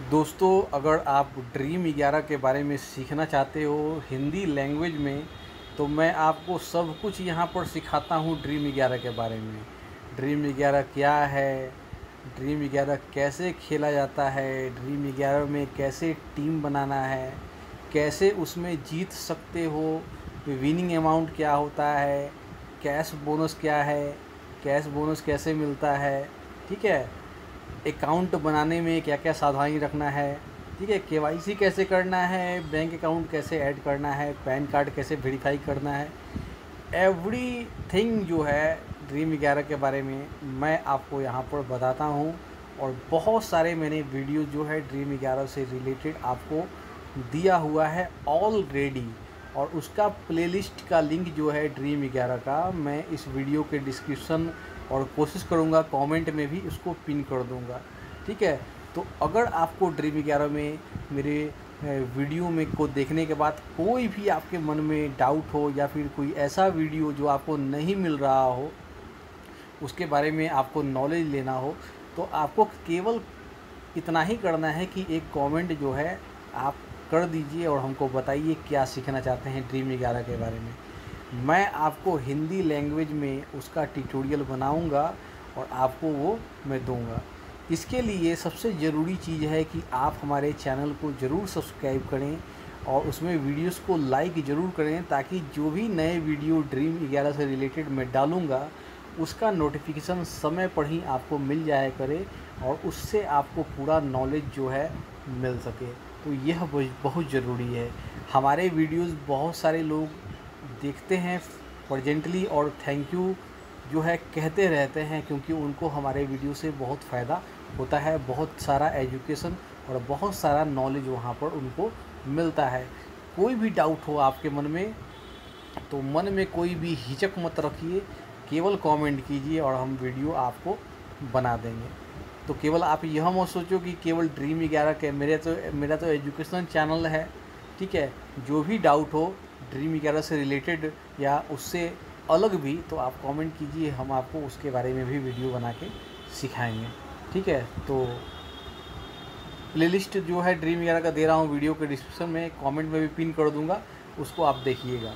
दोस्तों, अगर आप ड्रीम ग्यारह के बारे में सीखना चाहते हो हिंदी लैंग्वेज में तो मैं आपको सब कुछ यहाँ पर सिखाता हूँ ड्रीम ग्यारह के बारे में। ड्रीम ग्यारह क्या है? ड्रीम ग्यारह कैसे खेला जाता है? ड्रीम ग्यारह में कैसे टीम बनाना है? कैसे उसमें जीत सकते हो? विनिंग अमाउंट क्या होता है? कैश बोनस क्या है? कैश बोनस कैसे मिलता है? ठीक है? अकाउंट बनाने में क्या क्या सावधानी रखना है? ठीक है, के कैसे करना है? बैंक अकाउंट कैसे ऐड करना है? पैन कार्ड कैसे वेरीफाई करना है? एवरी थिंग जो है ड्रीम ग्यारह के बारे में मैं आपको यहाँ पर बताता हूँ और बहुत सारे मैंने वीडियो जो है ड्रीम ग्यारह से रिलेटेड आपको दिया हुआ है ऑलरेडी और उसका प्लेलिस्ट का लिंक जो है ड्रीम ग्यारह का मैं इस वीडियो के डिस्क्रिप्शन और कोशिश करूँगा कमेंट में भी उसको पिन कर दूँगा। ठीक है? तो अगर आपको ड्रीम ग्यारह में मेरे वीडियो में को देखने के बाद कोई भी आपके मन में डाउट हो या फिर कोई ऐसा वीडियो जो आपको नहीं मिल रहा हो, उसके बारे में आपको नॉलेज लेना हो तो आपको केवल इतना ही करना है कि एक कमेंट जो है आप कर दीजिए और हमको बताइए क्या सीखना चाहते हैं ड्रीम ग्यारह के बारे में। मैं आपको हिंदी लैंग्वेज में उसका ट्यूटोरियल बनाऊँगा और आपको वो मैं दूँगा। इसके लिए सबसे ज़रूरी चीज़ है कि आप हमारे चैनल को ज़रूर सब्सक्राइब करें और उसमें वीडियोस को लाइक ज़रूर करें ताकि जो भी नए वीडियो ड्रीम ग्यारह से रिलेटेड मैं डालूँगा, उसका नोटिफिकेशन समय पर ही आपको मिल जाया करे और उससे आपको पूरा नॉलेज जो है मिल सके। तो यह बहुत ज़रूरी है। हमारे वीडियोस बहुत सारे लोग देखते हैं प्रजेंटली और थैंक यू जो है कहते रहते हैं क्योंकि उनको हमारे वीडियो से बहुत फ़ायदा होता है, बहुत सारा एजुकेशन और बहुत सारा नॉलेज वहाँ पर उनको मिलता है। कोई भी डाउट हो आपके मन में तो मन में कोई भी हिचक मत रखिए, केवल कमेंट कीजिए और हम वीडियो आपको बना देंगे। तो केवल आप यह मत सोचो कि केवल ड्रीम ग्यारह के, मेरे तो मेरा तो एजुकेशन चैनल है, ठीक है? जो भी डाउट हो ड्रीम ग्यारह से रिलेटेड या उससे अलग भी तो आप कमेंट कीजिए, हम आपको उसके बारे में भी वीडियो बना के सिखाएँगे। ठीक है? तो प्लेलिस्ट जो है ड्रीम ग्यारह का दे रहा हूँ वीडियो के डिस्क्रिप्शन में कमेंट में भी पिन कर दूँगा, उसको आप देखिएगा।